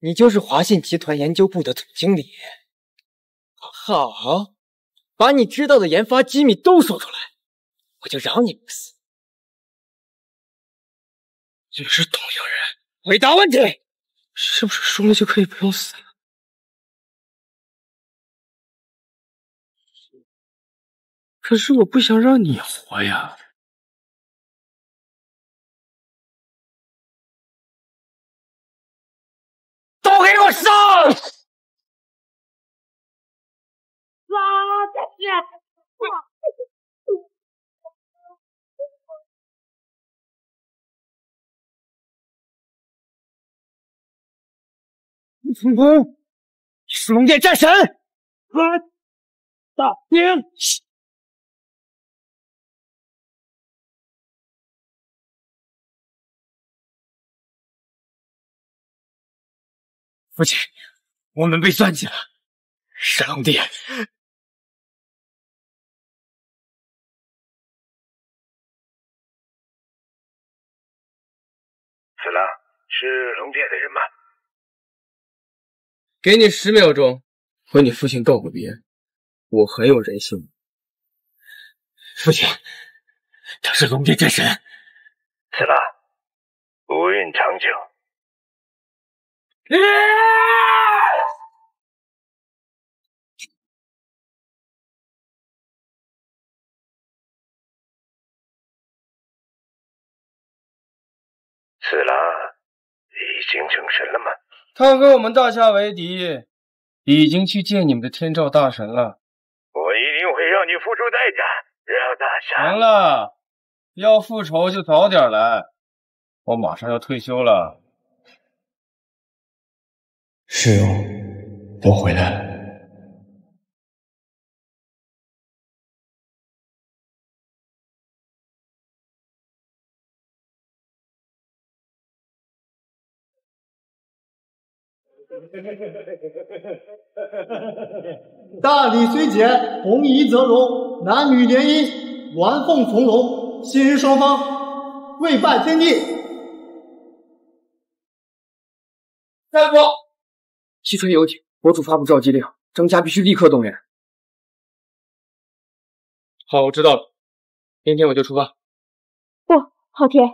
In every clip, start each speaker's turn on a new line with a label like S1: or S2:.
S1: 你就是华信集团研究部的总经理。好，把你知道的研发机密都说出来，我就饶你不死。你是东洋人，回答问题，
S2: 是不是输了就可以不用死了？可是我不想让你活呀！
S1: 都给我上！
S3: 啊！再见！
S1: 李峰峰，你是龙殿战神！
S2: 啊大兵。
S1: 父亲，我们被算计了。是龙殿，
S4: 死了，是龙殿的人吗？
S2: 给你十秒钟，和你父亲告个别。我很有人性。
S1: 父亲，他是龙殿战神。
S4: 死了，福运长久。死了，已经成神了吗？
S2: 他和我们大夏为敌，已经去见你们的天照大神了。
S4: 我一定会让你付出代价，让大夏。
S2: 行了，要复仇就早点来，我马上要退休了。
S5: 世友，我回来了。
S6: 大礼虽简，红衣则荣，男女联姻，鸾凤从龙，新人双方跪拜天地。
S2: 大夫，西川有请，国主发布召集令，张家必须立刻动员。好，我知道了，明天我就出发。
S3: 不，昊天，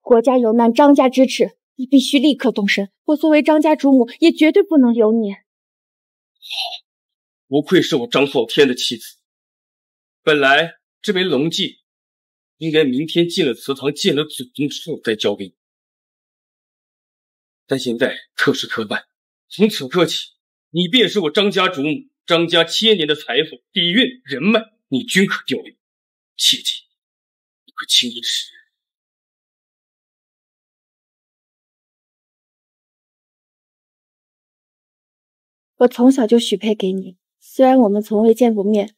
S3: 国家有难，张家支持。你必须立刻动身，我作为张家主母，也绝对不能留你。好，
S2: 不愧是我张昊天的妻子。本来这枚龙记应该明天进了祠堂，见了祖宗之后再交给你，但现在特事特办，从此刻起，你便是我张家主母，张家千年的财富、底蕴、人脉，你均可调用。切记，不可轻易使用。
S3: 我从小就许配给你，虽然我们从未见过面，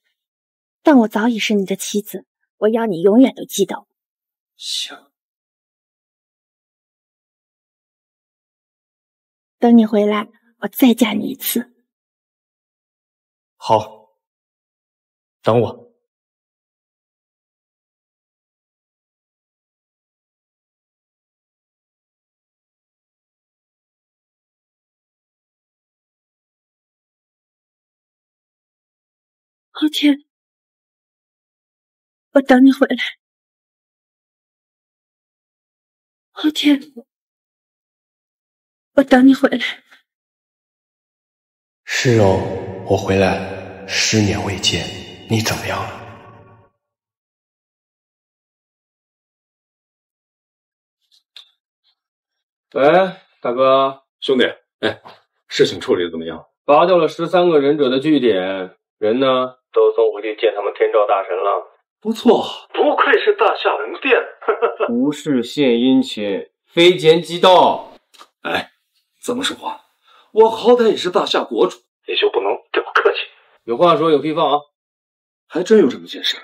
S3: 但我早已是你的妻子。我要你永远都记得我。
S2: 行。
S3: 等你回来，我再嫁你一次。
S5: 好，等我。
S3: 昊天，我等你回来。昊天，我等你回来。
S5: 世柔，我回来，十年未见，你怎么样了？
S2: 喂，大哥，
S7: 兄弟，哎，事情处理的怎么样？
S2: 拔掉了十三个忍者的据点，人呢？都送回去见他们天照大神了，
S7: 不错，不愧是大夏龙殿。
S2: 不是献殷勤，非奸即盗。
S7: 哎，怎么说话？我好歹也是大夏国主，你就不能对我客气？
S2: 有话说有屁放啊！
S7: 还真有这么件事。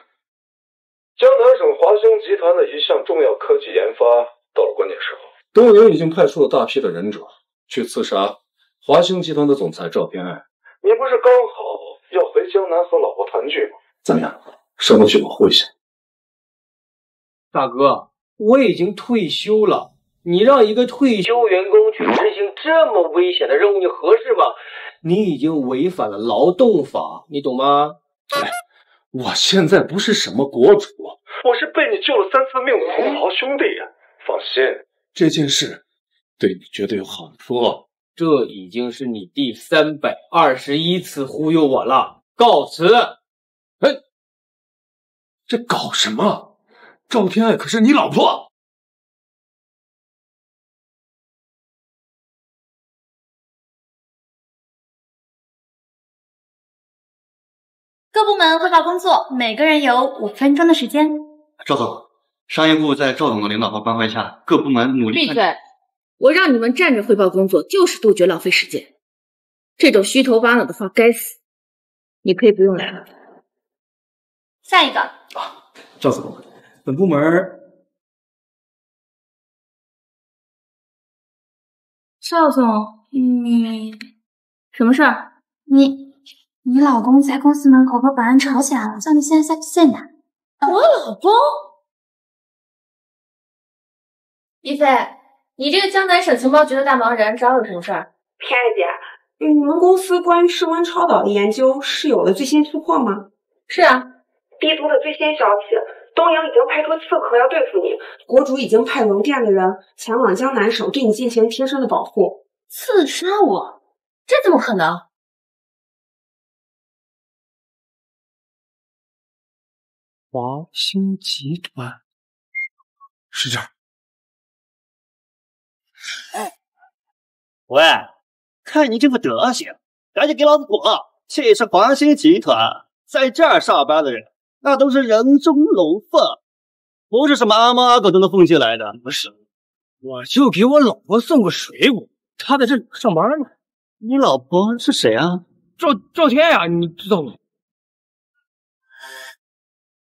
S7: 江南省华兴集团的一项重要科技研发到了关键时候，东营已经派出了大批的忍者去刺杀华兴集团的总裁赵天爱。你不是刚好？要回江南和老婆团聚吗？怎么样，省得去保护一下。
S2: 大哥，我已经退休了，你让一个退休员工这么危险的任务，你合适吗？你已经违反了劳动法，你懂吗？
S7: 哎，我现在不是什么国主，
S4: 我是被你救了三次命的同袍兄弟呀。放心，
S7: 这件事对你绝对有好处。
S2: 这已经是你第三百二十一次忽悠我了，告辞。
S7: 哎，这搞什么？赵天爱可是你老婆。
S8: 各部门汇报工作，每个人有五分钟的时间。
S9: 赵总，商业部在赵总的领导和关怀下，各部门努力。
S10: 闭嘴！我让你们站着汇报工作，就是杜绝浪费时间。这种虚头巴脑的话，该死！你可以不用来了。
S8: 下一个。
S9: 啊，赵总，本部门。
S8: 赵总，你什么事儿？你。你老公在公司门口和保安吵起来了，叫你现在下去见他。
S10: 我老公，
S3: 一菲，你这个江南省情报局的大忙人，找我有什么事儿？
S11: 天爱姐，你们公司关于室温超导的研究是有了最新突破吗？
S3: 是啊
S11: ，B 组的最新消息，东营已经派出刺客要对付你，国主已经派龙殿的人前往江南省对你进行贴身的保护。
S3: 刺杀我？这怎么可能？
S9: 华兴集团是这儿。
S12: 哎，喂，看你这副德行，赶紧给老子滚！这是华兴集团，在这儿上班的人，那都是人中龙凤，不是什么阿猫阿狗都能混进来的。
S1: 不是，我就给我老婆送个水果，她在这里上班呢。
S12: 你老婆是谁啊？
S1: 赵赵天呀，你知道吗？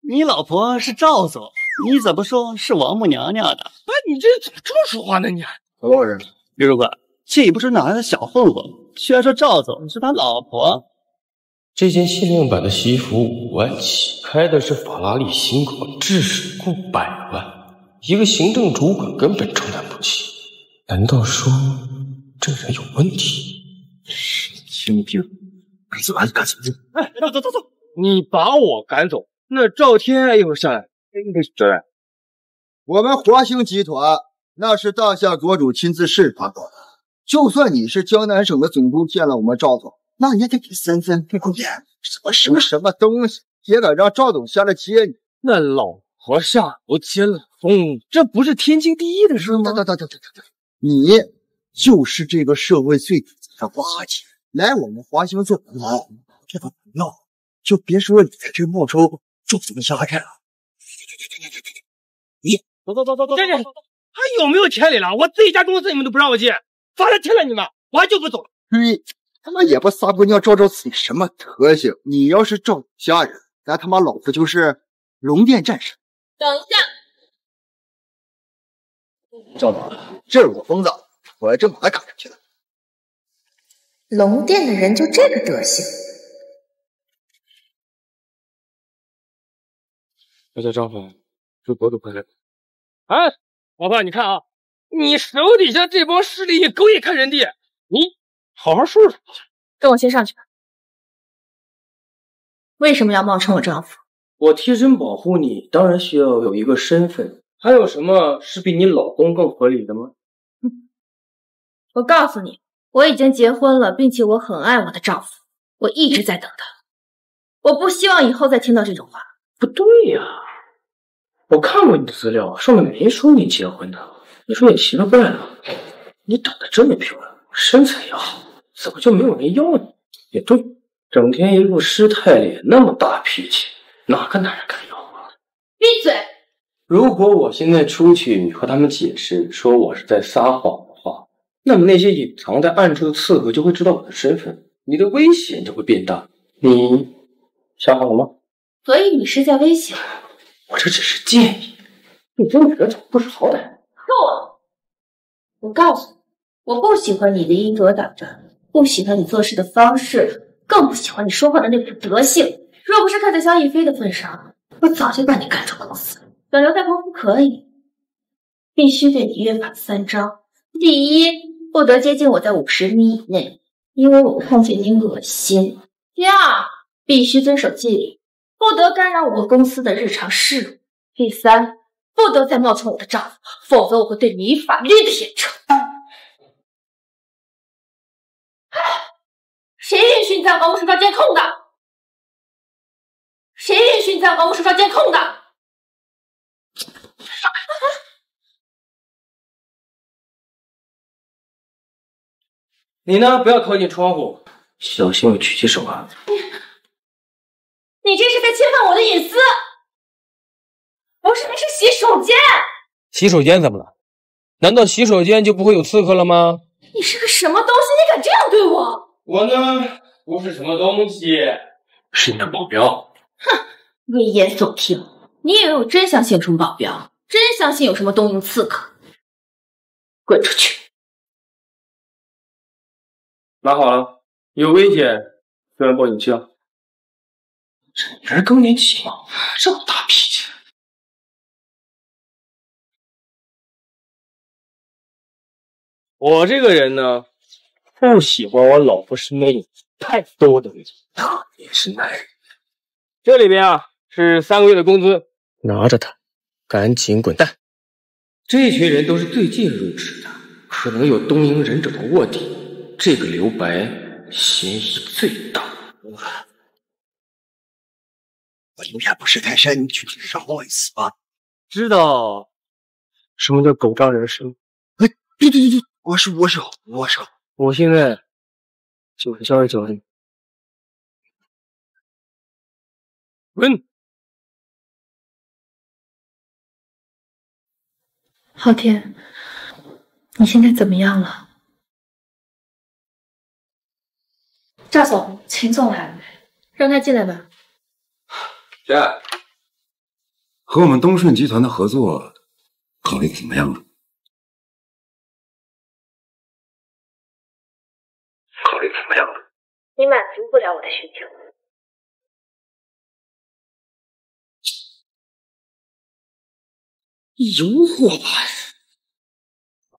S12: 你老婆是赵总，你怎么说是王母娘娘的？
S1: 哎，你这怎么这么说话呢？你
S7: 何大人，
S12: 李主管，这也不是哪来的小混混，居然说赵总是他老婆？
S5: 这件限量版的西服五万起，开的是法拉利新款，至少过百万，一个行政主管根本承担不起。难道说这人有问题？神经病！赶走，赶走！
S1: 哎，走走走走，你把我赶走。那赵天爱一会儿下来，没责任。
S6: 我们华兴集团那是大夏国主亲自视察过的，就算你是江南省的总督，见了我们赵总，那也得给三分面什么什么什么东西，也敢让赵总下来接你。
S1: 那老婆下楼接老公，这不是天经地义的事吗？
S6: 等等等等等等，你就是这个社会最底层的垃圾，来我们华兴做来这个不要，就别说你在这冒充。就这么下开了。
S1: 你走走走走走，还有没有天理了？我自己家公司你们都不让我进，发了天了你们，我还就不走了。
S6: 你他妈也不撒泼尿照照自己什么德行？你要是赵家人，咱他妈老子就是龙殿战神。
S10: 等一下，
S6: 赵总，这是我疯子，我正把他赶出去了。
S10: 龙殿的人就这个德行？
S13: 大家张总，这国主回来了。
S1: 哎，老婆，你看啊，你手底下这帮势力也狗眼看人低，你好好说说。
S3: 跟我先上去吧。为什么要冒充我丈夫？
S2: 我贴身保护你，当然需要有一个身份。还有什么是比你老公更合理的吗？
S3: 哼，我告诉你，我已经结婚了，并且我很爱我的丈夫，我一直在等他。我不希望以后再听到这种话。
S2: 不对呀。我看过你的资料，上面没说你结婚的。你说也奇了怪了，你长得这么漂亮，身材也好，怎么就没有人要你？也对，整天一副失态脸，那么大脾气，哪个男人敢要啊？
S3: 闭嘴！
S2: 如果我现在出去和他们解释说我是在撒谎的话，那么那些隐藏在暗处的刺客就会知道我的身份，你的危险就会变大。你想好了吗？
S3: 所以你是在威胁我？
S2: 我这只是建议，你争取点不识好歹。
S3: 够了！我告诉你，我不喜欢你的衣着打扮，不喜欢你做事的方式，更不喜欢你说话的那副德性。若不是看在萧逸飞的份上，我早就把你赶出公司。想留在公司可以，必须对你约法三章：第一，不得接近我在五十米以内，因为我看见你恶心。第二，必须遵守纪律，不得干扰我们公司的日常事务。第三，不得再冒充我的丈夫，否则我会对你以法律的严惩。谁允许你在我办公室抓监控的？谁允许你在我办公室抓监控的？
S2: 你呢？不要靠近窗户，小心我狙击手啊！
S3: 你隐私！不是，那是洗手间。
S5: 洗手间怎么了？难道洗手间就不会有刺客了吗？
S3: 你是个什么东西？你敢这样对我？
S5: 我呢，不是什么东西，
S2: 是你的保镖。
S3: 哼，危言耸听！你以为我真相信什么保镖？真相信有什么东瀛刺客？滚出去！
S2: 拿好了，有危险就按报警器。这女人更年期吗？这么大脾气。
S1: 我这个人呢，不喜欢我老婆身边有太多的人，
S2: 特别是男人。
S1: 这里边啊是三个月的工资，
S5: 拿着它，赶紧滚蛋！这群人都是最近入职的，可能有东瀛忍者的卧底。这个刘白嫌疑最大。
S6: 我有眼不识泰山，你去饶我一次吧。
S2: 知道什么叫狗仗人势？
S6: 哎，对对对对，我是我手我手。
S2: 我现在就是教一教你。
S1: 滚！
S8: 昊天，你现在怎么样了？赵总，秦总来了，让他进来吧。
S7: 姐，和我们东顺集团的合作考虑怎么样了？考虑怎么样了？
S3: 你满足不了我的需求。
S7: 诱惑吧！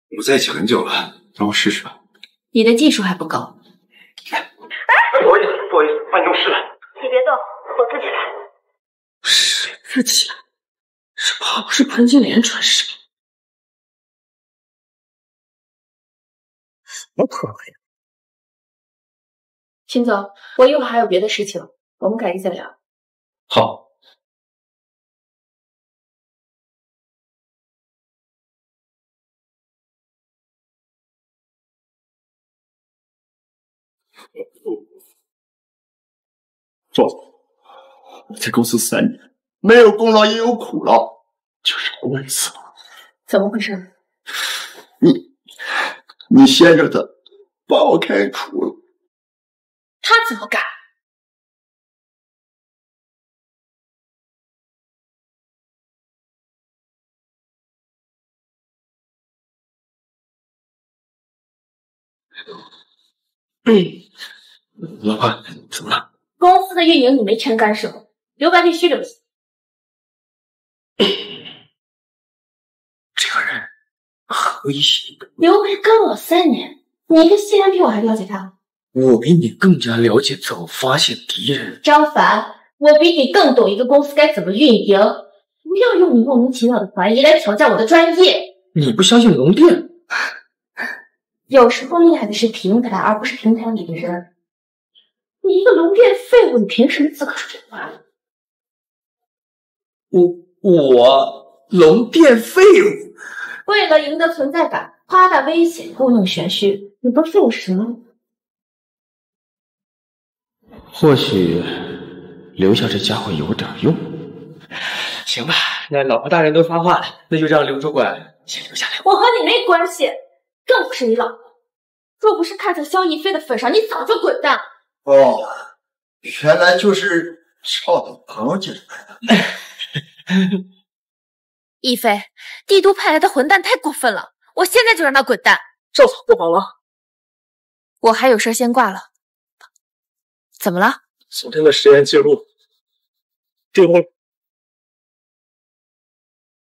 S7: 我们在一起很久了，让我试试吧。
S3: 你的技术还不够。
S12: 哎不好意思，不好意思，把你弄湿了。
S3: 你别动，我自己来。
S2: 谁自己来？这怕不是潘金莲传世吧？什么破玩意儿？
S3: 秦总，我一会儿还有别的事情，我们改日再聊。
S2: 好。
S6: 赵总，我在公司三年，没有功劳也有苦劳，就是我一次吧。
S3: 怎么回事？
S6: 你你先让他，把我开除了。
S3: 他怎么敢？
S2: 老婆，怎么了？
S3: 公司的运营你没权干涉，刘白必须留下。
S2: 这个人
S3: 刘白跟了我三年，你一个新人比我还了解他。
S2: 我比你更加了解怎么发现敌人。
S3: 张凡，我比你更懂一个公司该怎么运营。不要用你莫名其妙的怀疑来挑战我的专业。
S2: 你不相信龙电？
S3: 有时候厉害的是平台，而不是平台里的人。你一个龙电废物，你凭什么资格说这话？
S2: 我我龙电废物？
S3: 为了赢得存在感，夸大危险，故弄玄虚，你不废物是什么？
S5: 或许留下这家伙有点用。
S2: 行吧，那老婆大人都发话了，那就让刘主管先留下来。
S3: 我和你没关系，更不是你老婆。若不是看在萧逸飞的份上，你早就滚蛋了。
S6: 哦，原来就是赵总朋友介绍来
S3: 的。逸飞，帝都派来的混蛋太过分了，我现在就让他滚蛋。
S2: 赵总不好了，
S3: 我还有事先挂了。怎么了？
S2: 昨天的实验记录丢了。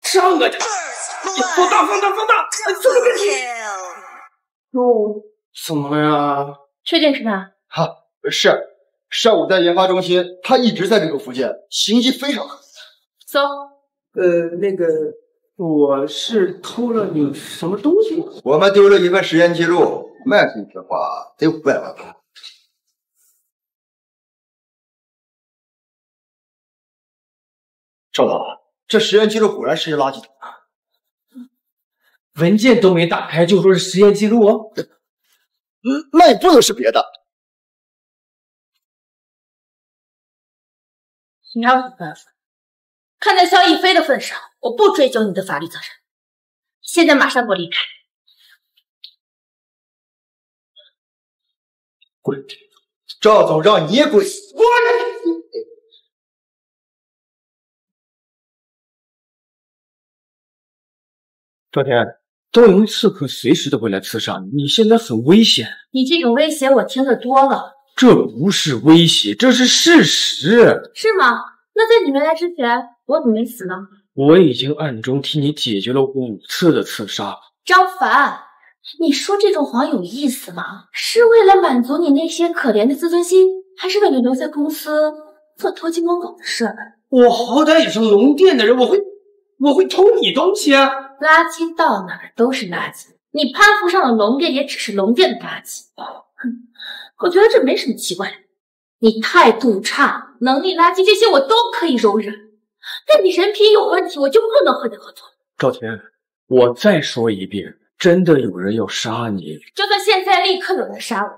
S2: 上个去！放大，放大，放大！速度变快！
S14: 哟，
S2: 怎么了呀？
S8: 确定是他？
S6: 哈，是上午在研发中心，他一直在这个附近，行迹非常可疑。
S8: 走。
S2: 呃，那个，我是偷了你什么东西？
S6: 我们丢了一份实验记录，卖出去的话得五百万吧。
S2: 赵导，
S6: 这实验记录果然是些垃圾桶啊！
S2: 文件都没打开就说是实验记录？
S6: 那也不能是别的。
S3: 你还有什么办法？看在萧逸飞的份上，我不追究你的法律责任。现在马上给我离开！
S6: 滚！赵总让你也滚！滚！
S5: 赵天，东营刺客随时都会来刺杀你，你现在很危险。
S3: 你这种威胁我听得多了。
S5: 这不是威胁，这是事实。
S3: 是吗？那在你没来之前，我怎么没死呢？
S5: 我已经暗中替你解决了五次的刺杀。
S3: 张凡，你说这种谎有意思吗？是为了满足你那些可怜的自尊心，还是为了留在公司做偷鸡摸狗的事？
S2: 我好歹也是龙殿的人，我会我会偷你东西啊？
S3: 垃圾到哪儿都是垃圾，你攀附上了龙殿，也只是龙殿的垃圾。哼，我觉得这没什么奇怪的。你态度差、能力垃圾，这些我都可以容忍，但你人品有问题，我就不能和你合作。
S5: 赵天，我再说一遍，真的有人要杀你，
S3: 就算现在立刻有人杀我，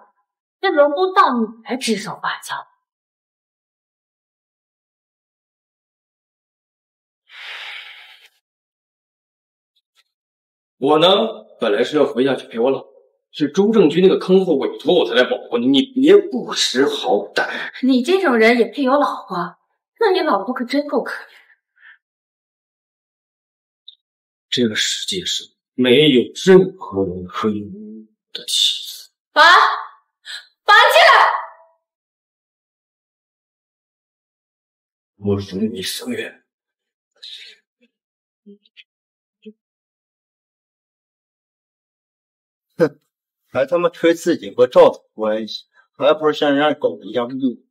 S3: 也轮不到你来指手画脚。
S13: 我呢，本来是要回家去陪我老婆，是周正军那个坑货委托我才来保护你，你别不识好歹。
S3: 你这种人也配有老婆？那你老婆可真够可怜。
S13: 这个世界上没有任何人可以我的妻子。
S3: 保安，保安进来！
S13: 我容你生愿。
S6: 哼，还他妈吹自己和赵总关系，还不是像人家狗一样恶？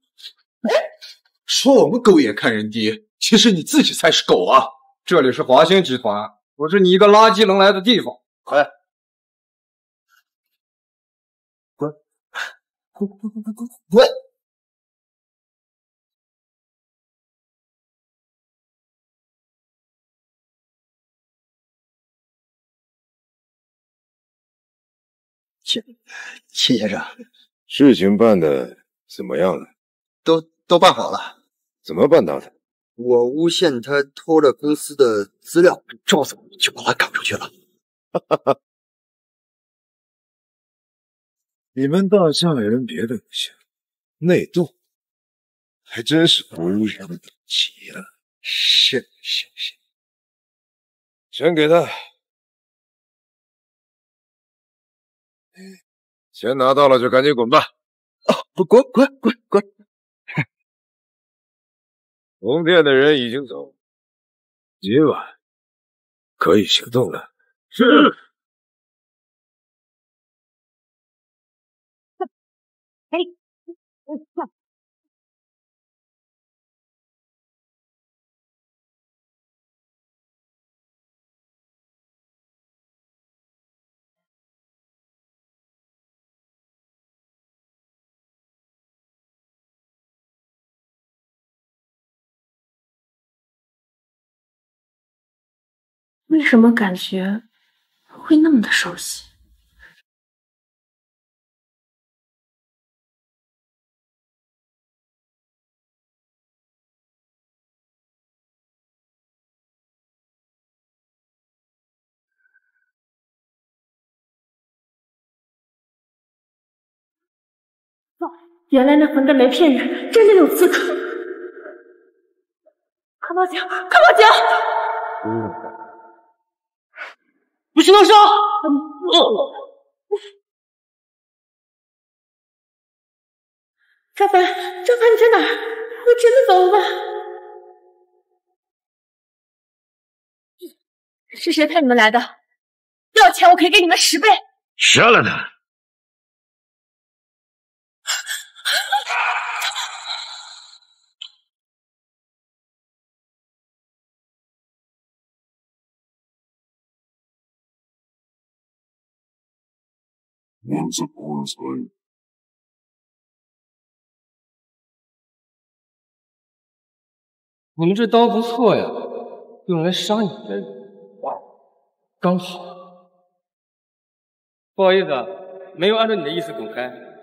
S7: 说我们狗眼看人低，其实你自己才是狗啊！
S14: 这里是华兴集团，不是你一个垃圾能来的地方。
S6: 快，滚！滚滚滚滚滚滚！秦秦先生，
S15: 事情办的怎么样了？
S6: 都都办好了。
S15: 怎么办到的？
S6: 我诬陷他偷了公司的资料，赵总就把他赶出去了。
S15: 哈哈，你们大夏人别的不行，内斗还真是不入人们等级了。
S6: 是是是，
S15: 钱给他。钱拿到了就赶紧滚吧！
S6: 啊，滚滚滚滚！
S15: 龙殿的人已经走，今晚可以行动了。
S13: 是。
S3: 为什么感觉会那么的熟悉？原来那混蛋没骗人，真的有刺客！快报警！快报警！
S2: 不许动手！
S3: 张凡，张凡，你在哪儿？我真的走了吗？是谁派你们来的？要钱我可以给你们十倍。
S4: 杀了他！
S15: 我怎么猜？
S5: 你们这刀不错呀，用来杀你的刚好。
S1: 不好意思，啊，没有按照你的意思滚开。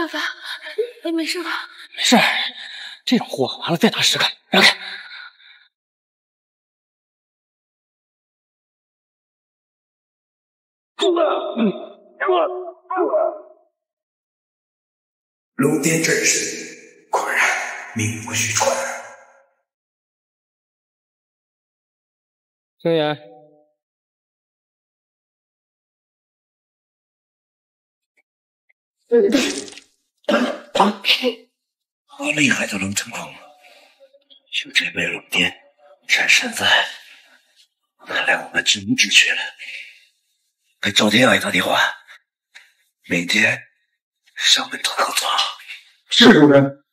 S8: 赵凡，你没事吧？
S2: 没事，这种货完了再打十个，让开。
S16: 龙殿阵势，果然名不虚传。
S1: 睁眼。
S16: 好厉害的龙成功，就这杯龙殿战神在，看来我们指名指去了。给赵天爱打电话，明天上门做合作。
S14: 是主人。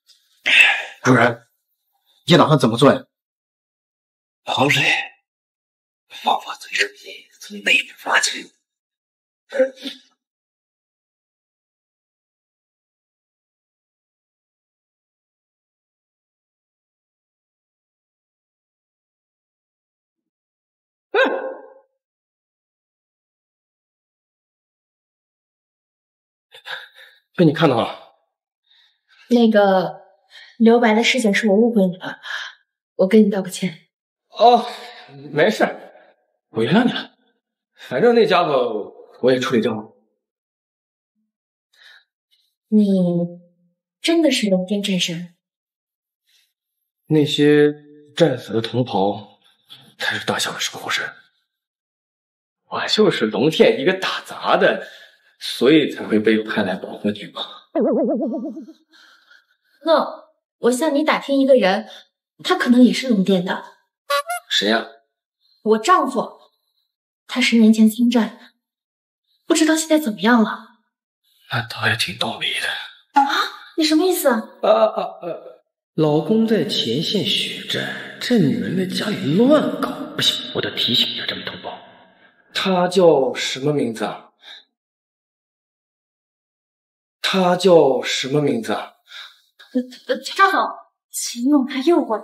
S14: 主人，你打算怎么做呀？
S16: 好嘞，方法最容易，从内部发起。
S2: 被你看到了。
S3: 那个留白的事情是我误会你了，我跟你道个歉。
S2: 哦，没事，我原谅你了。反正那家伙我也处理掉了。
S3: 你真的是龙天战神？
S2: 那些战死的同袍才是大象的守护神。我就是龙殿一个打杂的，所以才会被派来保护你嘛。
S3: 那我向你打听一个人，他可能也是龙殿的。
S2: 谁呀？
S3: 我丈夫，他十年前参战，不知道现在怎么样了。
S2: 那倒也挺倒霉的。
S3: 啊？你什么意思？
S2: 啊啊啊！老公在前线血战，这女人在家里乱搞，不行，我得提醒一下这位同胞。她叫什么名字啊？她叫什么名字啊？
S3: 赵总，秦总他又过来，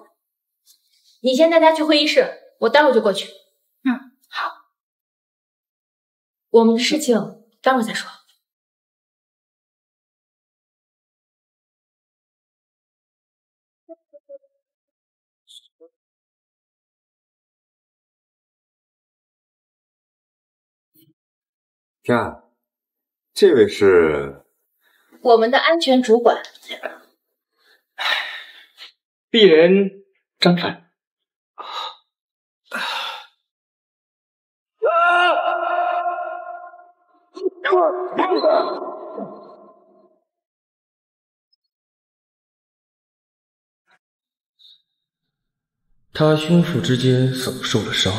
S3: 你先带他去会议室，我待会就过去。
S8: 嗯，好。
S3: 我们的事情待会再说。
S15: 天啊，这位是
S3: 我们的安全主管，
S2: 鄙人张凡。啊啊他胸腹之间怎么受了伤？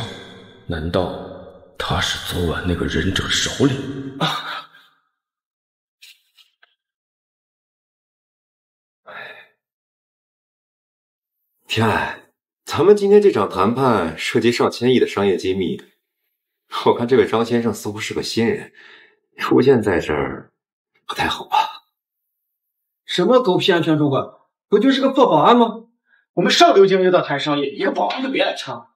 S2: 难道他是昨晚那个忍者首领？啊！
S15: 天爱，咱们今天这场谈判涉及上千亿的商业机密，我看这位张先生似乎是个新人，出现在这儿不太好吧？
S14: 什么狗屁安全主管，不就是个破保安吗？我们上流精英在谈商业，一个保安就别来掺。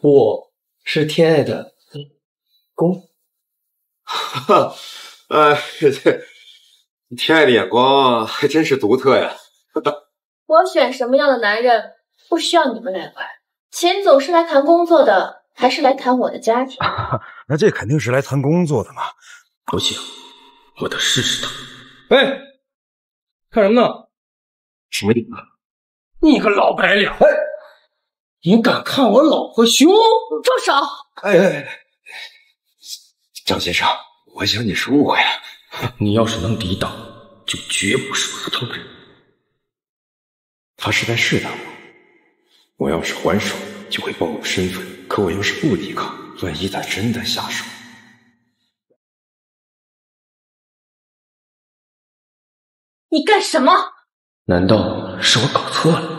S2: 我是天爱的公。
S15: 哈，哎，这天爱的眼光还真是独特呀。
S3: 我选什么样的男人不需要你们来管。秦总是来谈工作的，还是来谈我的家庭？
S15: 那这肯定是来谈工作的嘛。
S2: 不行，我得试试他。
S1: 哎，看什么呢？
S16: 什么理？
S2: 你个老白脸！哎，你敢看我老婆胸？
S3: 住手！
S16: 哎哎哎，张先生，我想你是误会了。
S17: 你要是能抵挡，就绝不是普通人。
S16: 他是在试探我，我要是还手，就会暴露身份；可我要是不抵抗，万一他真的下手，
S3: 你干什么？
S17: 难道是我搞错了？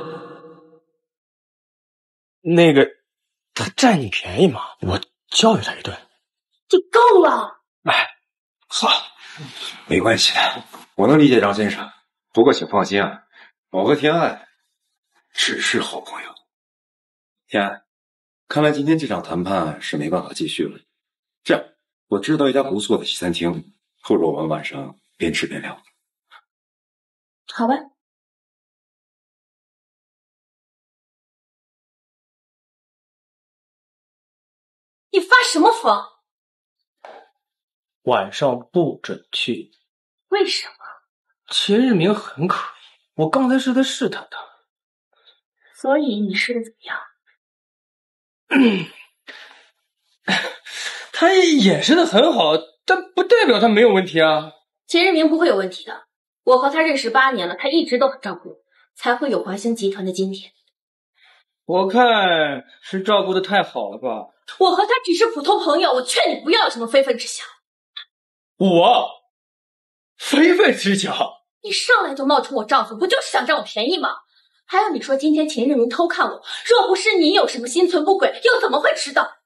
S2: 那个，他占你便宜嘛，
S17: 我教育他一顿。
S3: 就够了。
S16: 哎，算了，没关系的，我能理解张先生。不过请放心啊，我和天爱只是好朋友。天爱，看来今天这场谈判是没办法继续了。这样，我知道一家不错的西餐厅，不如我们晚上边吃边聊。
S3: 好吧。你发什么疯？
S2: 晚上不准去。
S3: 为什么？
S2: 秦日明很可疑，我刚才是在试探他。
S3: 所以你试的怎么样？
S2: 他掩饰的很好，但不代表他没有问题啊。
S3: 秦日明不会有问题的，我和他认识八年了，他一直都很照顾我，才会有华兴集团的今天。
S2: 我看是照顾的太好了吧？
S3: 我和他只是普通朋友，我劝你不要有什么非分之想。
S2: 我非分之想？
S3: 你上来就冒充我丈夫，不就是想占我便宜吗？还有你说今天秦日明偷看我，若不是你有什么心存不轨，又怎么会迟到？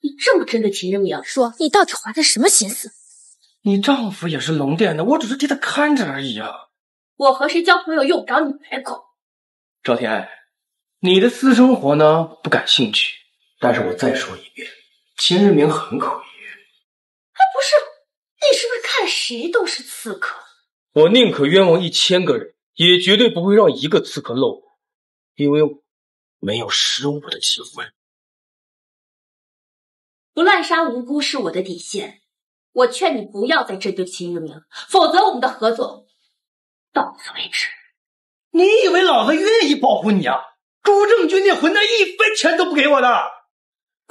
S3: 你这么针对秦日明，说你到底怀的什么心思？
S2: 你丈夫也是龙殿的，我只是替他看着而已啊。
S3: 我和谁交朋友用不着你来管。
S2: 赵天爱，你的私生活呢不感兴趣，但是我再说一遍，秦日明很可疑。
S3: 哎，不是，你是不是看谁都是刺客？
S2: 我宁可冤枉一千个人，也绝对不会让一个刺客漏网，因为没有失误的机会。
S3: 不滥杀无辜是我的底线，我劝你不要再针对秦日明，否则我们的合作到此为止。
S2: 你以为老子愿意保护你啊？朱正军那混蛋一分钱都不给我的，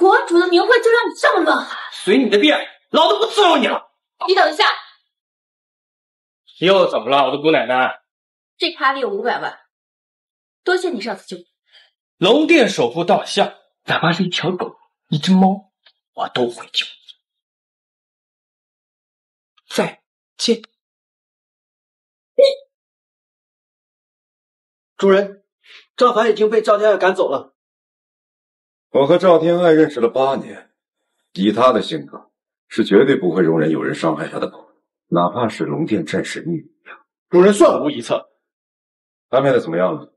S3: 国主的名讳就让你这么乱喊？
S2: 随你的便，老子不伺候你了。
S3: 你等一下，
S2: 又怎么了，我的姑奶奶？
S3: 这卡里有五百万，多谢你上次救我。
S2: 龙殿守护大象，哪怕是一条狗、一只猫，我都会救你。再见。
S18: 主人，赵凡已经被赵天爱赶走了。
S19: 我和赵天爱认识了八年，以他的性格，是绝对不会容忍有人伤害他的狗，哪怕是龙殿战神女一样。
S18: 主人算无一策。
S19: 安排的怎么样了？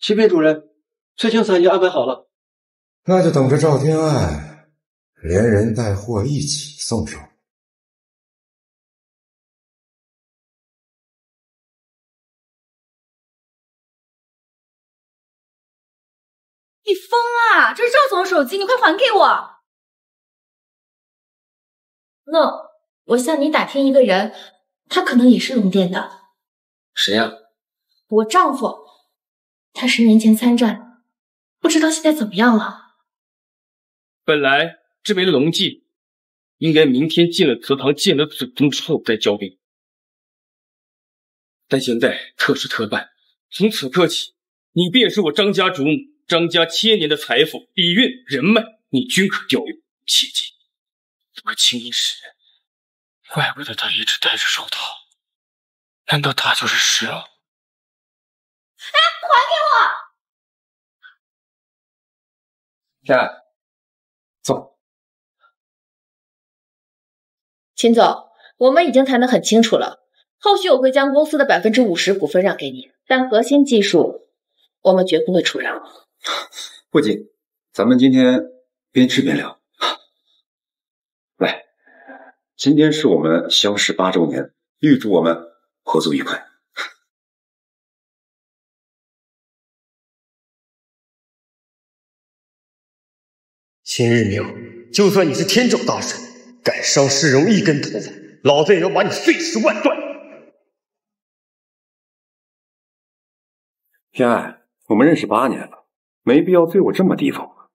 S18: 启禀主人，崔青伞已经安排好了。
S16: 那就等着赵天爱连人带货一起送手。
S20: 你疯啦！这是赵总的手机，你快还给我。
S21: 那我向你打听一个人，他可能也是龙店的。
S17: 谁呀、
S21: 我丈夫，他十年前参战，不知道现在怎么样了。
S22: 本来这枚龙记应该明天进了祠堂，见了祖宗之后再交给你，但现在特事特办，从此刻起，你便是我张家主母，张家千年的财富、底蕴、人脉，你均可调用。切记，不可轻易使人。
S2: 怪不得他一直戴着手套，难道他就是石了？
S20: 哎，还给我！
S17: 天爱，走。
S3: 秦总，我们已经谈得很清楚了，后续我会将公司的百分之五十股份让给你，但核心技术我们绝不会出让。
S16: 不急，咱们今天边吃边聊。来，今天是我们相识八周年，预祝我们合作愉快。
S17: 秦日明，就算你是天照大神，敢伤世荣一根头发，老子也要把你碎尸万段！
S16: 天爱，我们认识八年了，没必要对我这么提防。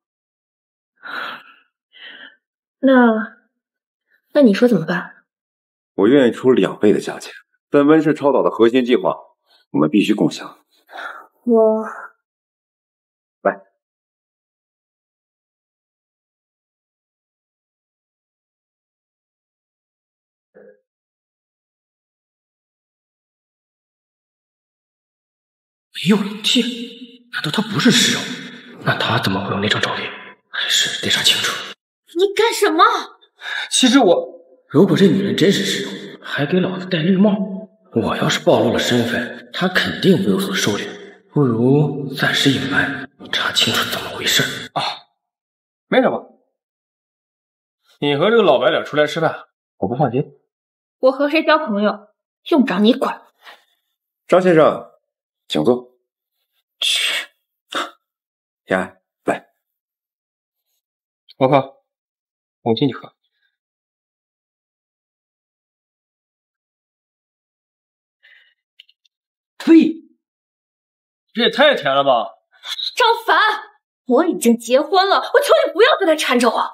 S23: 那，那你说怎么办？
S16: 我愿意出两倍的价钱，但温氏超导的核心计划，我们必须共享。
S23: 我，
S16: 来，
S24: 没有灵界，难道他不是尸肉？那他怎么会有那张照片？还是得查清楚。
S3: 你干什么？
S24: 其实我，如果这女人真是尸肉，还给老子戴绿帽，我要是暴露了身份，她肯定会有所收敛。不如暂时隐瞒，查清楚怎么回事
S2: 啊。没什么，你和这个老白脸出来吃饭，我不放心。
S23: 我和谁交朋友，用不着你管。
S16: 张先生，请坐。去，天爱，来，
S2: 我靠。我们进去喝。呸！这也太甜了吧！
S3: 张凡，我已经结婚了，我求你不要跟他缠着我。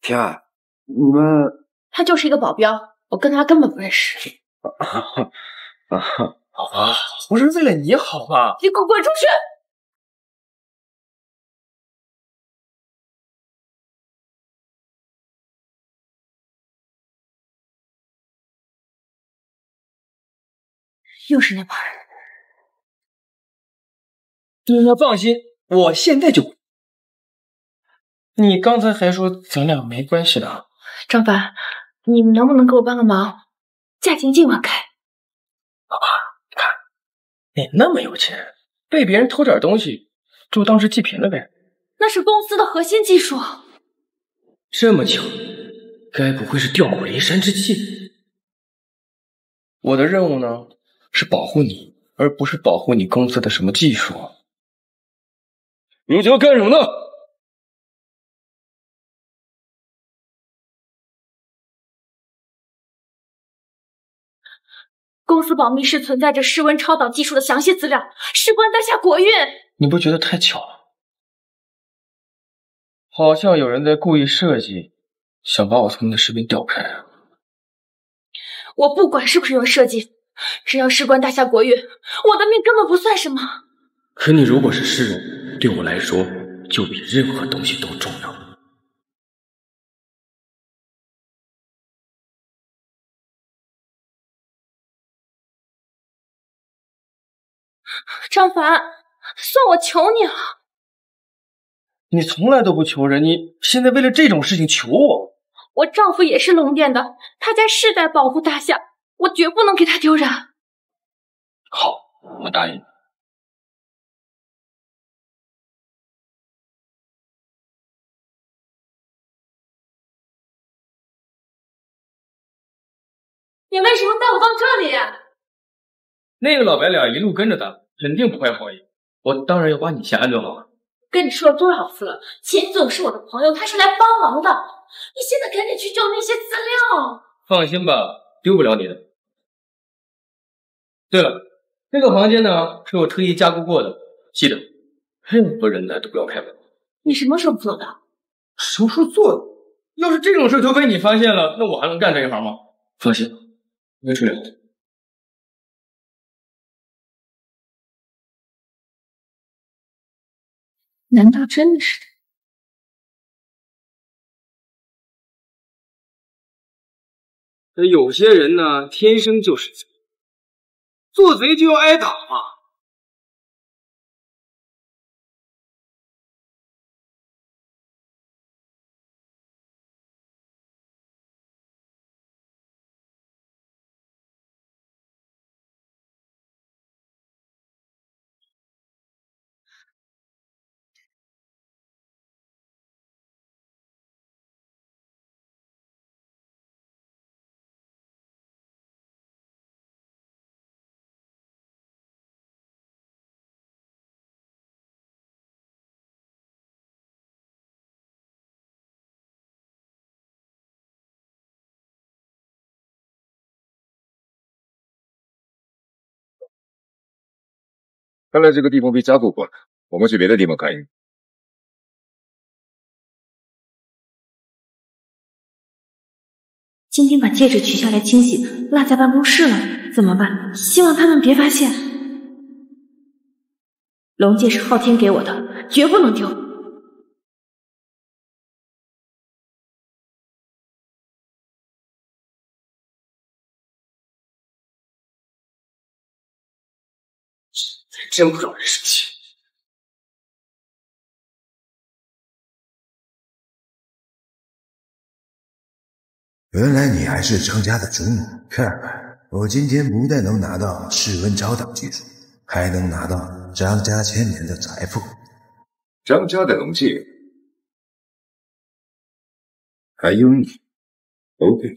S16: 天安，你们……
S23: 他就是一个保镖，我跟他根本不认识。
S2: 啊啊！老婆，我是为了你好吧？
S3: 你给我滚出去！又是那帮人。
S2: 那放心，我现在就。你刚才还说咱俩没关系的。
S23: 张凡，你们能不能给我帮个忙？价钱尽管开。
S2: 老婆，你看，你那么有钱，被别人偷点东西就当是祭品了呗？
S3: 那是公司的核心技术。
S24: 这么巧，该不会是调虎离山之计？
S2: 我的任务呢？是保护你，而不是保护你公司的什么技术。你要干什么呢？
S3: 公司保密室存在着室温超导技术的详细资料，事关当下国运。
S2: 你不觉得太巧了？好像有人在故意设计，想把我从你的身边调开。
S3: 我不管是不是有人设计。只要事关大夏国运，我的命根本不算什么。
S24: 可你如果是诗人，对我来说就比任何东西都重要。
S3: 张凡，算我求你了。
S2: 你从来都不求人，你现在为了这种事情求我？
S3: 我丈夫也是龙殿的，他家世代保护大夏。我绝不能给他丢人。
S2: 好，我答应你。
S3: 你为什么带我到这里？
S2: 那个老白脸一路跟着咱，肯定不怀好意。我当然要把你先安顿好。
S3: 跟你说了多少次了，秦总是我的朋友，他是来帮忙的。你现在赶紧去救那些资料。
S2: 放心吧，丢不了你的。对了，这个房间呢，是我特意加固过的，记得任何人来都不要开门。
S3: 你什么时候做的？
S2: 什么时候做的？要是这种事都被你发现了，那我还能干这一行吗？放心，没处理好。
S23: 难道真的是？
S2: 这有些人呢，天生就是贼。做贼就要挨打嘛。
S25: 看来这个地方被加固过了，我们去别的地方看一看。
S3: 今天把戒指取下来清洗，落在办公室了，怎么办？希望他们别发现。龙戒是昊天给我的，绝不能丢。
S2: 真不让人生气。
S16: 原来你还是张家的主母，看来我今天不但能拿到室温超导技术，还能拿到张家千年的财富。
S25: 张家的龙戒，还有你，OK。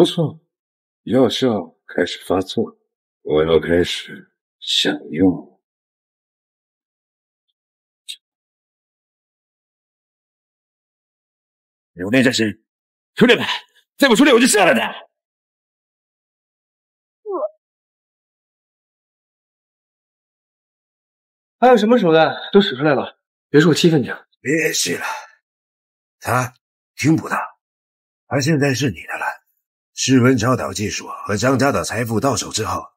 S25: 不错，药效开始发作，我要开始享用。
S16: 留恋战士，兄弟们！再不出来，我就杀了他！
S2: 还有什么手段都使出来了，别说我气愤你了。
S16: 别气了，他听不到。他现在是你的了。室温超导技术和张家的财富到手之后，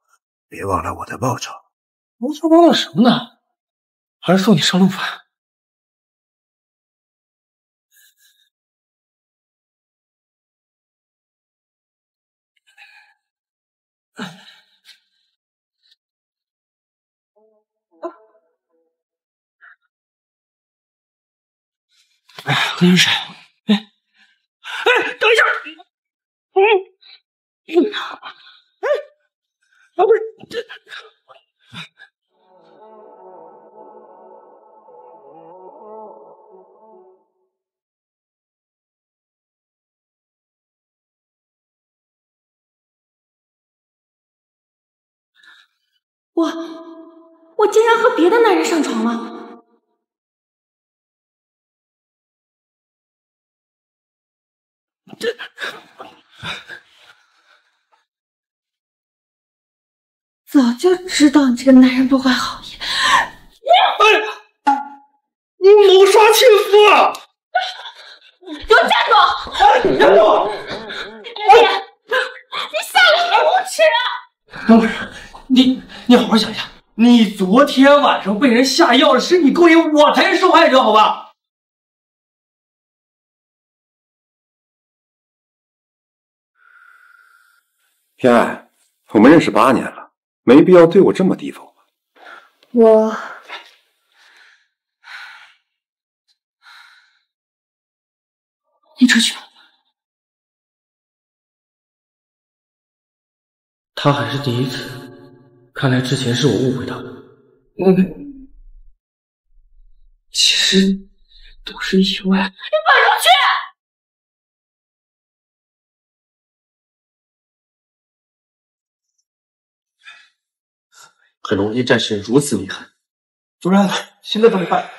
S16: 别忘了我的报酬。
S2: 我操，忘了什么呢？还是送你上路吧。哎，喝点水。哎，哎，等一下。嗯，嗯，哎，啊，不是这。
S3: 我，我竟然和别的男人上床了！
S2: 这，
S3: 早就知道你这个男人不怀好意。
S2: 哎，你谋杀亲夫！
S26: 给我站住！
S2: 站住！
S26: 你，你下流无耻！
S2: 等会儿。你你好好想想，你昨天晚上被人下药了是你勾引，我才是受害者，好吧？
S25: 天爱，我们认识八年了，没必要对我这么提防吧？
S3: 我，你出去。
S2: 他还是第一次。看来之前是我误会他，嗯，其实都是意外。你滚
S26: 出去！
S2: 可龙叶战神如此厉害，主任，现在怎么办？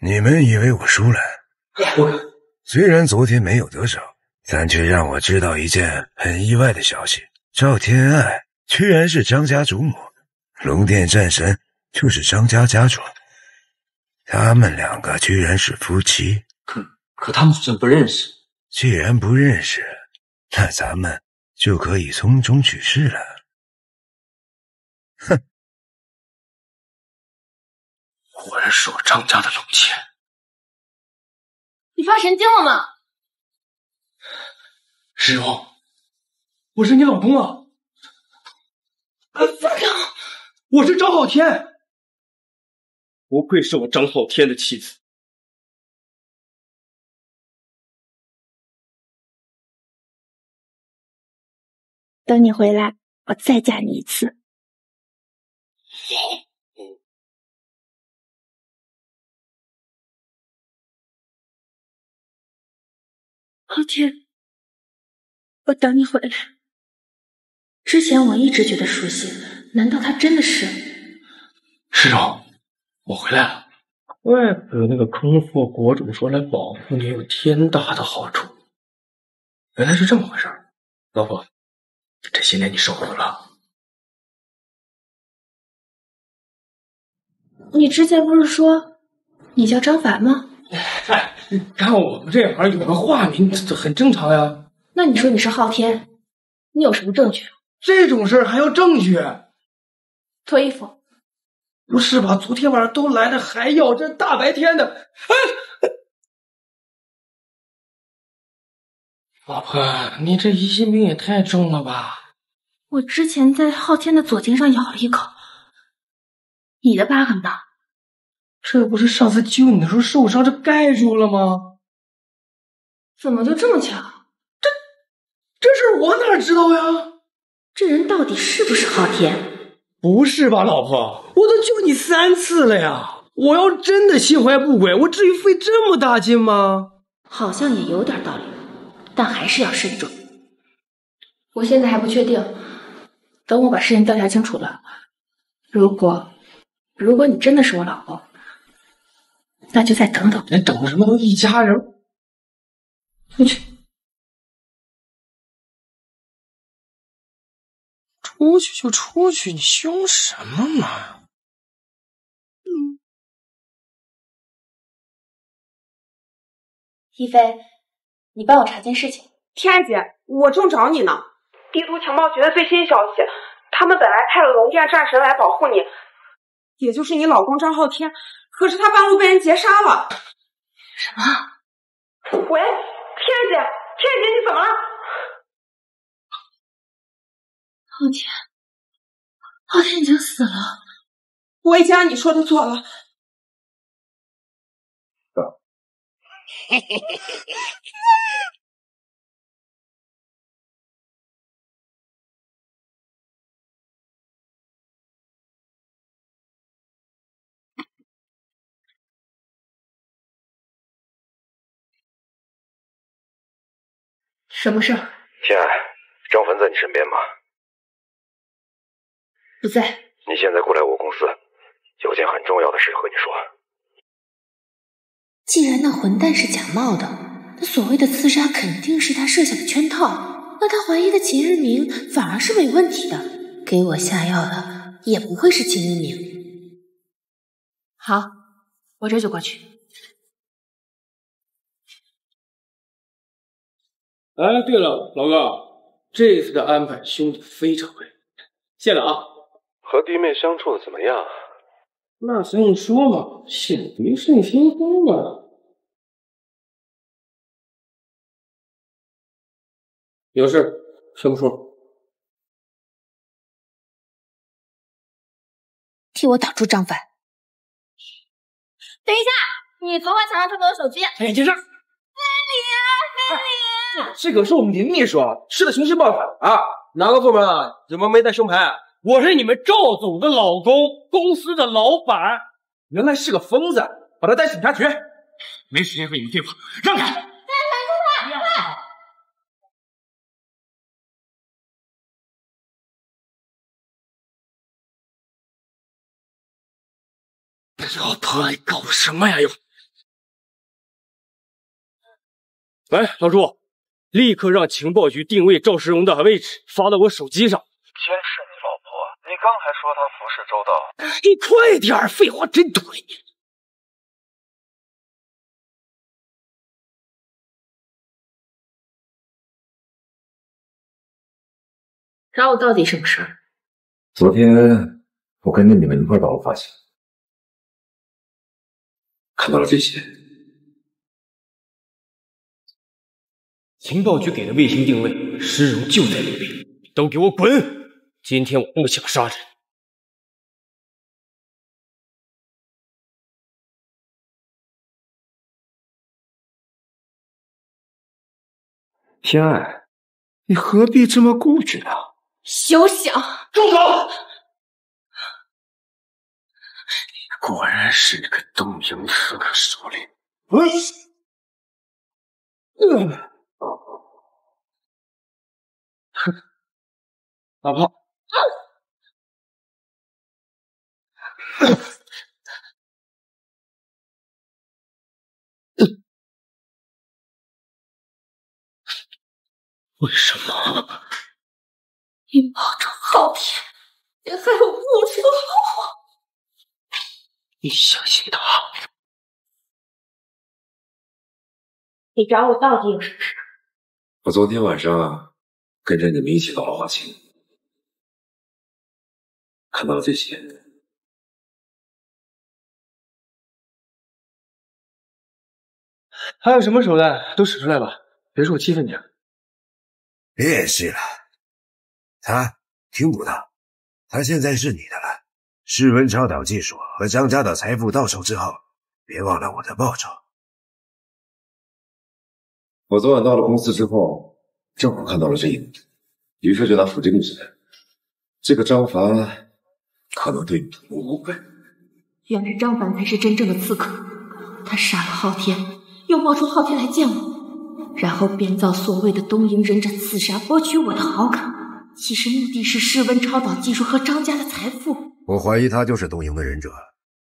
S16: 你们以为我输了？我虽然昨天没有得手，但却让我知道一件很意外的消息：赵天爱居然是张家主母。龙殿战神就是张家家主，他们两个居然是夫妻。
S2: 可可他们好像不认识。
S16: 既然不认识，那咱们就可以从中取势了。哼！
S2: 果然是我张家的龙剑。
S26: 你发神经了吗？
S2: 石荣，我是你老公啊！
S26: 放开我！
S2: 我是张浩天，不愧是我张浩天的妻子。
S3: 等你回来，我再嫁你一次。昊天，我等你回来。之前我一直觉得熟悉。难道他真的是？
S2: 师荣，我回来了。怪不得那个空腹国主说来保护你有天大的好处，原来是这么回事。老婆，这些年你受苦了。
S3: 你之前不是说你叫张凡吗？
S2: 哎，干我们这行有个化名，这很正常呀。
S3: 那你说你是昊天，你有什么证据？
S2: 这种事儿还要证据？
S3: 脱衣服。
S2: 不是吧？昨天晚上都来了，还要这大白天的？哎，老婆，你这疑心病也太重了吧？
S3: 我之前在昊天的左肩上咬了一口，你的疤痕呢？
S2: 这不是上次救你的时候受伤，这盖住了吗？
S3: 怎么就这么巧？
S2: 这这事我哪知道呀？
S3: 这人到底是不是昊天？
S2: 不是吧，老婆，我都救你三次了呀！我要真的心怀不轨，我至于费这么大劲吗？
S3: 好像也有点道理，但还是要慎重。我现在还不确定，等我把事情调查清楚了，如果如果你真的是我老婆，那就再等等。
S2: 人等什么？都一家人。出去。出去就出去，你凶什么嘛？
S3: 嗯，一菲，你帮我查件事情。
S11: 天爱姐，我正找你呢。帝都情报局的最新消息，他们本来派了龙殿战神来保护你，也就是你老公张昊天，可是他半路被人劫杀了。
S3: 什么？
S11: 喂，天爱姐，天爱姐，你怎么了？
S3: 昊天，昊天已经死了。
S11: 魏佳，你说的错了。
S16: 嘿嘿嘿嘿。
S3: 什么事？
S15: 天爱，张凡在你身边吗？
S3: 不在。
S15: 你现在过来我公司，有件很重要的事和你说。
S3: 既然那混蛋是假冒的，那所谓的刺杀肯定是他设下的圈套。那他怀疑的秦日明反而是没问题的，给我下药的也不会是秦日明。好，我这就过去。
S2: 哎，对了，老哥，这次的安排兄弟非常会，谢了啊。
S15: 和弟妹相处的怎么样？
S2: 那还用说吗？显敌胜心疯嘛。有事说不说？
S3: 替我挡住张凡。
S8: 等一下，你从何抢了他们的手机？
S2: 眼镜！
S1: 这可是我们林秘书，吃的雄心豹子啊！哪个部门啊？怎么没带胸牌？
S13: 我是你们赵总的老公，公司的老板。
S1: 原来是个疯子，把他带警察局。
S13: 没时间和你们对话，让开！老头来搞什么呀？又！喂，老朱，立刻让情报局定位赵世荣的位置，发到我手机上。
S15: 监视你老婆，你刚还说她服侍周到，
S13: 你快点！废话真多你。
S3: 找我到底什么事儿？
S15: 昨天我跟着你们一块到了发现，看到了这些。
S13: 情报局给的卫星定位，石荣就在那边，都给我滚！今天我不想杀人。
S15: 天爱，你何必这么固执呢？
S3: 休想！
S13: 住口！
S15: 果然是个东瀛刺客首领。
S2: 嗯。老婆，为什么？
S3: 你冒充昊天，也害我无处好啊！
S2: 你相信他？
S3: 你找我到底有什么事？
S16: 我昨天晚上跟着你们一起到了华清，看到了这些。
S2: 还有什么手段都使出来吧，别说我欺负你了。
S27: 别是了，他听不到，他现在是你的了。世温超导技术和张家的财富到手之后，别忘了我的报酬。
S16: 我昨晚到了公司之后，正好看到了这一幕，于是就拿手机录下来。这个张凡可能对你图谋不轨。
S3: 原来张凡才是真正的刺客，他杀了昊天，又冒充昊天来见我，然后编造所谓的东瀛忍者刺杀，博取我的好感。其实目的是试温超导技术和张家的财富。
S27: 我怀疑他就是东瀛的忍者，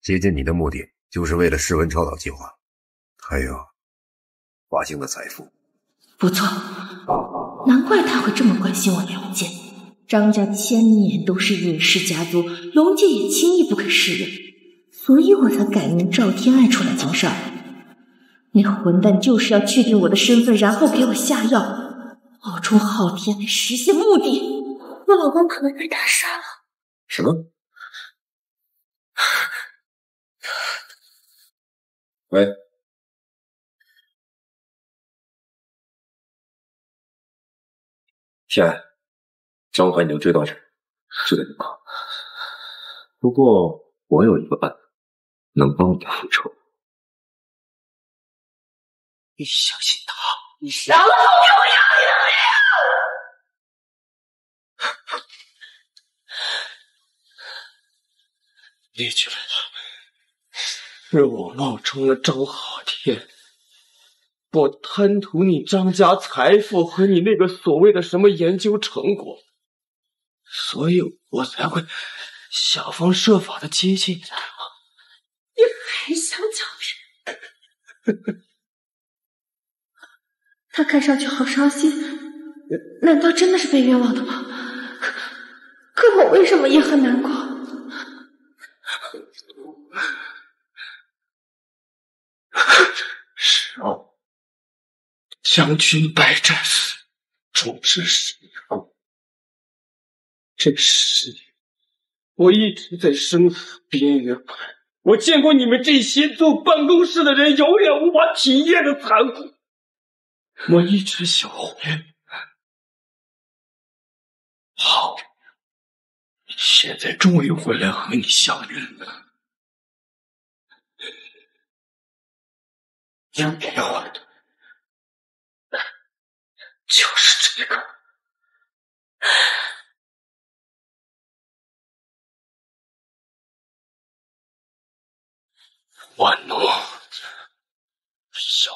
S27: 接近你的目的就是为了试温超导计划，还有华兴的财富。
S3: 不错，难怪他会这么关心我龙界。张家千年都是隐世家族，龙界也轻易不肯示人，所以我才改名赵天爱出来经商。那混蛋就是要确定我的身份，然后给我下药，冒充昊天来实现目的。我老公可能被他杀了。
S16: 什么？喂，天爱，张怀宁追到这儿，就在门口。不过我有一个办法，能帮你复仇。
S2: 你相信他？你
S3: 杀了后天，我要你的
S2: 命！列举来了，是我冒充了张浩天。我贪图你张家财富和你那个所谓的什么研究成果，所以我才会想方设法的接近你。
S3: 你还想狡辩？他看上去好伤心，难道真的是被冤枉的吗？可可我为什么也很难过？
S2: 是哦。将军百战死，终身侍奉。这十年，我一直在生死边缘。我见过你们这些坐办公室的人永远无法体验的残酷。我一直想回来。好，现在终于回来和你相认了。你给我的。就是这个，万诺，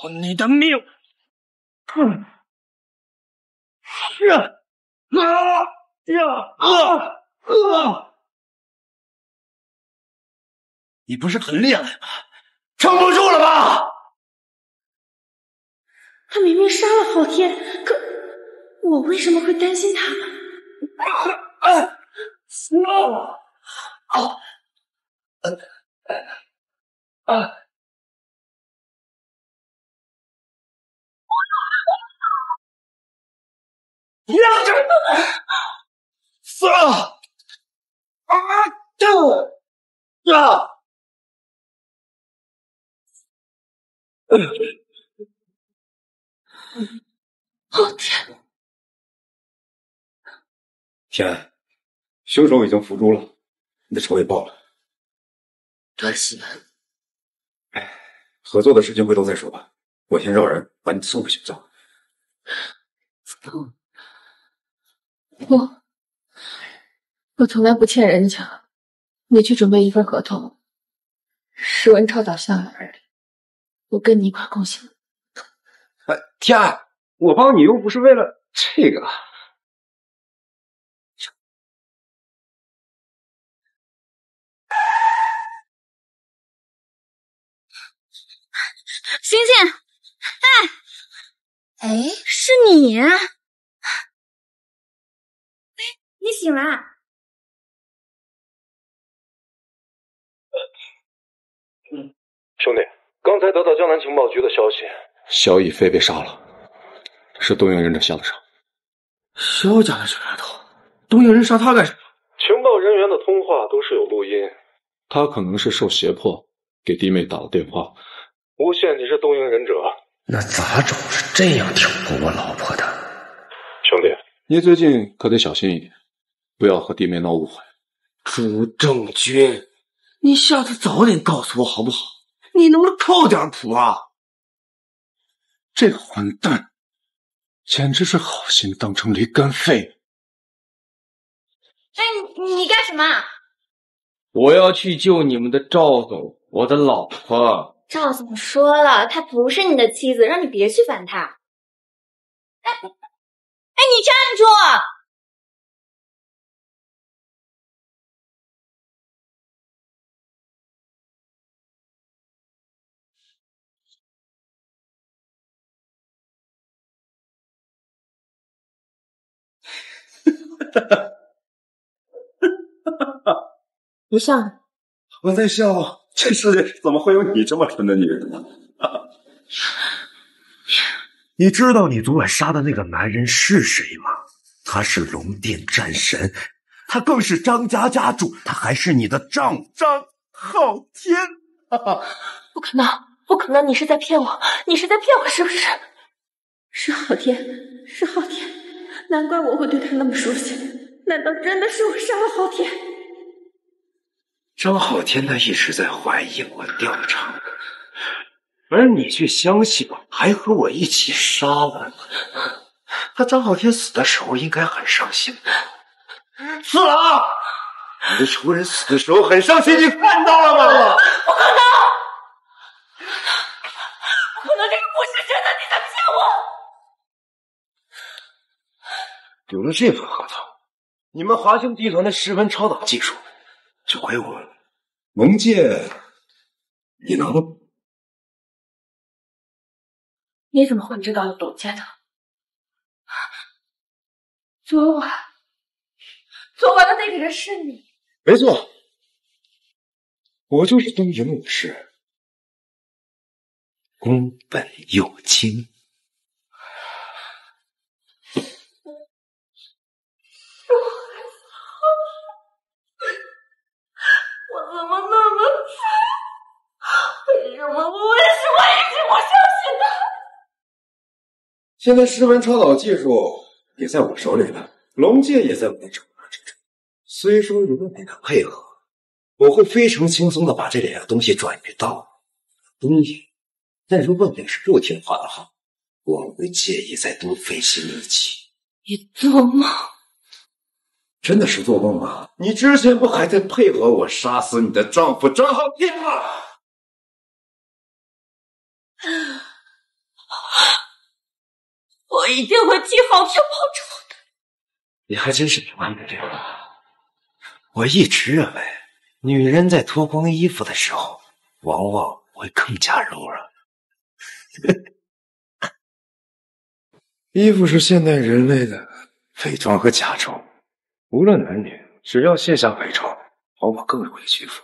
S2: 要你的命！嗯，是啊呀啊啊！
S27: 你不是很厉害吗？撑不住了吧？
S3: 他明明杀了昊天，可我为什么会担心他？
S2: 啊！啊！啊！啊！娘的！死了！啊！这！啊！嗯。
S3: 昊天，
S16: 天，凶手已经伏诛了，你的仇也报了。
S3: 多谢。
S16: 哎，合作的事情回头再说吧，我先让人把你送回去走。
S3: 不，我从来不欠人情。你去准备一份合同，是文超导向来，我跟你一块共享。
S16: 天爱，我帮你又不是为了这个。
S8: 星星，哎，哎，是你？你醒了？
S7: 兄弟，刚才得到江南情报局的消息，萧逸飞被杀了，是东瀛忍者下的手。
S2: 萧家的这丫头，东瀛人杀他干什么？
S7: 情报人员的通话都是有录音，他可能是受胁迫给弟妹打了电话，诬陷你是东瀛忍者。
S16: 那杂种是这样挑拨我老婆的？
S7: 兄弟，你最近可得小心一点，不要和弟妹闹误会。
S2: 朱正军，你下次早点告诉我好不好？你能不能靠点谱啊？
S7: 这个混蛋，简直是好心当成驴肝肺。
S8: 哎，你你干什么？
S28: 我要去救你们的赵总，我的老婆。
S8: 赵总说了，她不是你的妻子，让你别去烦她。哎，哎，你站住！
S29: 别笑了，
S30: 我在笑，这世界怎么会有你这么蠢的女人呢？
S16: 你知道你昨晚杀的那个男人是谁吗？他是龙殿战神，他更是张家家主，他还是你的丈夫张昊天。
S3: 不可能，不可能！你是在骗我，你是在骗我，是不是？是昊天，是昊天，难怪我会对他那么熟悉。难道真的是我杀了昊天？
S16: 张浩天他一直在怀疑我调查，而你却相信，还和我一起杀了他。张浩天死的时候应该很伤心吧？四郎，你的仇人死的时候很伤心，你看到了吗？
S3: 不可能！不可能，这个不是真的！你在骗我！
S16: 有了这份合同，你们华兴集团的室温超导技术就归我了。龙界，你能？
S3: 你怎么会知道有董家的？昨晚，昨晚的那个人是你？
S16: 没错，我就是东瀛武士，宫本佑清。
S3: 我怎么那么蠢？为什么？为什么一直不相信他？
S16: 现在石门超导技术也在我手里了，龙界也在我的掌握之中。虽说如果你能配合，我会非常轻松的把这两样东西转移到东野。但如果你是肉体化的话，我不会介意再多费些力气。
S3: 你做梦？
S16: 真的是做梦吗？你之前不还在配合我杀死你的丈夫张浩天吗？
S3: 我一定会替昊天报仇的。
S16: 你还真是完美的人。我一直认为，女人在脱光衣服的时候，往往会更加柔软。衣服是现代人类的伪装和假装。无论男女，只要卸下伪装，往往更容易屈服。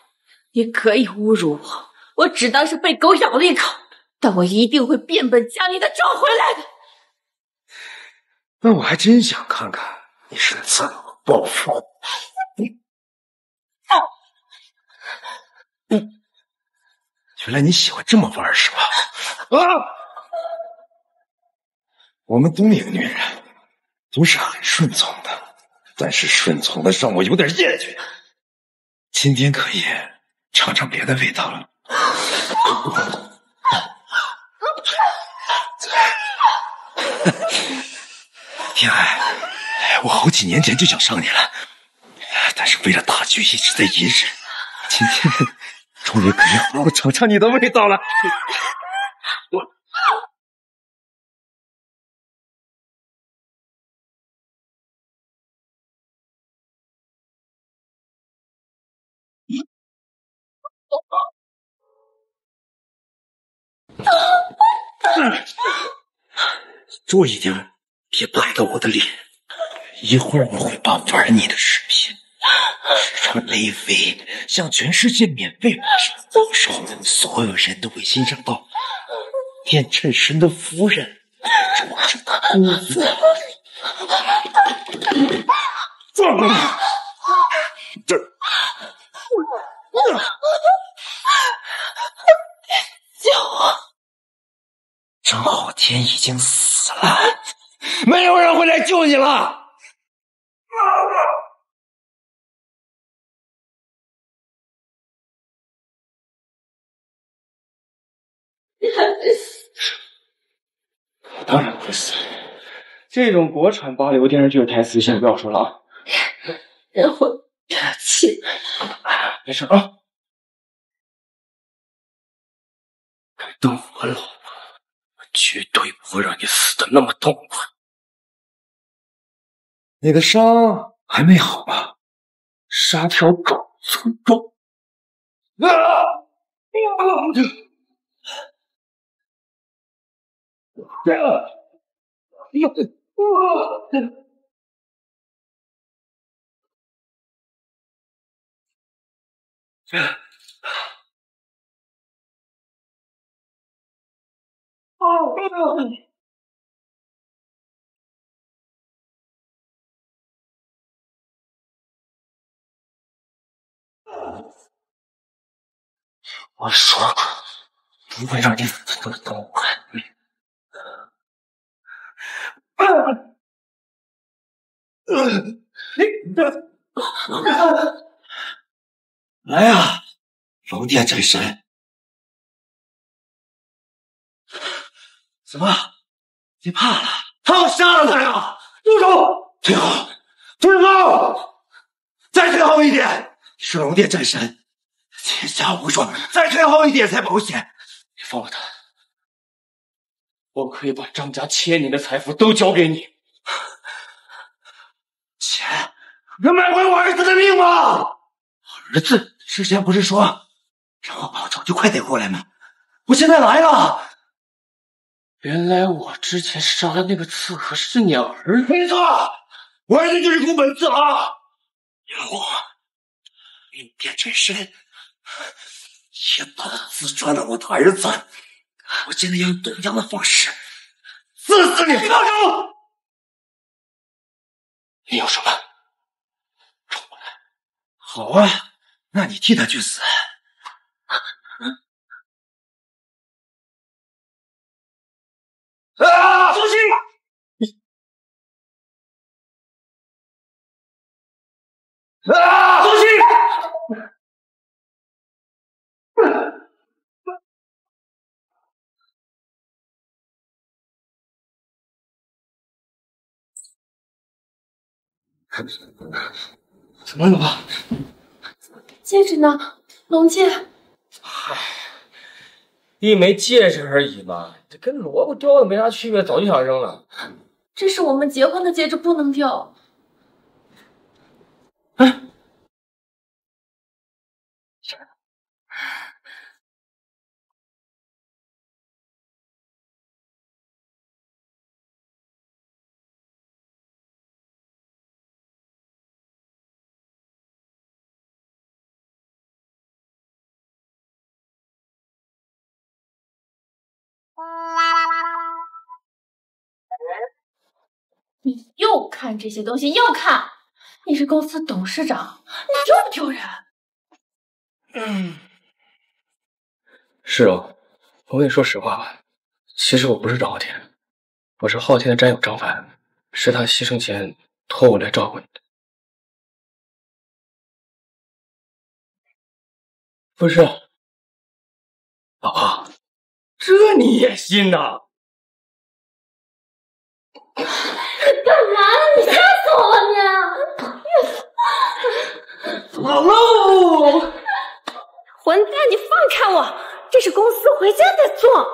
S3: 你可以侮辱我，我只当是被狗咬了一口，但我一定会变本加厉的找回来的。
S16: 那我还真想看看你是怎么报复。嗯，原来你喜欢这么玩是吧？啊！我们东瀛女人都是很顺从的。但是顺从的让我有点厌倦，今天可以尝尝别的味道了。天海，我好几年前就想上你了，但是为了大局一直在隐忍。今天终于可以好好尝尝你的味道了。我。注意点，别拍到我的脸。一会儿我会把玩你的视频让雷飞向全世界免费发射，到时候，所有人都会欣赏到念真神的夫人着着的姑父。放开！这。
S10: 救我！
S16: 张浩天已经死了，没有人会来救你了。
S2: 当然会死。这种国产八流电视剧的台词先不要说了啊。
S10: 人会憋气。
S2: 没事啊。
S13: 敢动我老婆，我绝对不会让你死的那么痛快。
S15: 你的伤还没好吧？
S13: 杀条狗村庄。
S16: 啊！
S13: 我说过，不会让你死的那么痛快。
S16: 来呀，龙殿战神！什么？你怕了？他要杀了他呀！住手！退后，退后！再退后一点！你是龙殿战神，天下无双，再退后一点才保险。
S13: 你放了他，我可以把张家千年的财富都交给你。
S16: 钱能买回我儿子的命吗？儿子之前不是说让我报仇就快点过来吗？我现在来了。
S13: 原来我之前杀的那个刺客是你儿子？
S16: 没错，我儿子就是宫本次郎。我灵殿真身一刀刺穿了我的儿子，我现在要用同样的方式刺死你！
S13: 你放手！你有什么？
S16: 冲过来好啊，那你替他去死。啊！
S13: 小心！
S16: 啊！
S13: 小心！怎么了，老婆？
S3: 戒指呢？龙戒。
S1: 嗨，一枚戒指而已嘛，这跟萝卜掉了没啥区别，早就想扔了。
S3: 这是我们结婚的戒指，不能掉。看这些东西，又看。你是公司董事长，你丢不丢人？
S1: 嗯，是哦，我跟你说实话吧，其实我不是张浩天，我是昊天的战友张凡，是他牺牲前托我来照顾你的。不是，老婆，这你也信呐？
S3: 干嘛？你吓死我了你！
S1: 走喽！
S3: 混蛋，你放开我！这是公司回家再做。